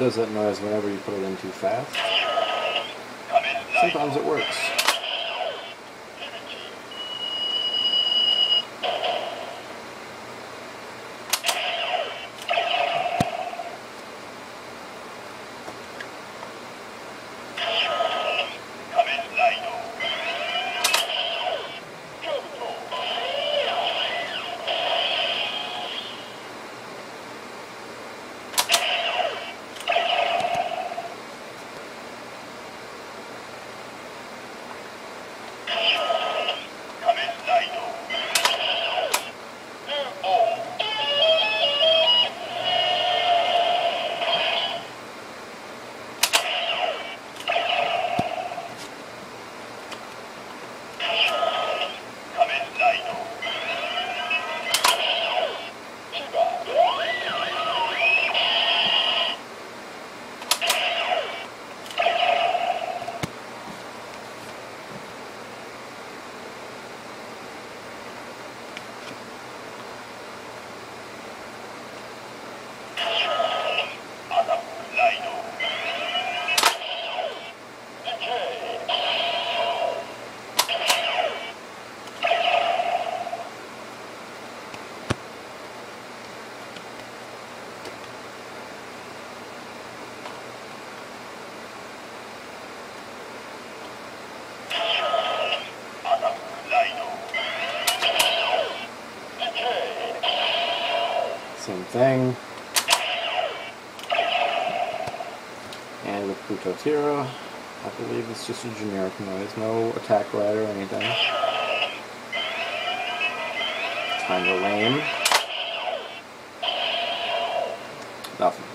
Does that noise whenever you put it in too fast. Uh, Sometimes it works. Same thing. And with Pluto Hero, I believe it's just a generic noise, no attack ladder or anything. Kinda lame. Nothing.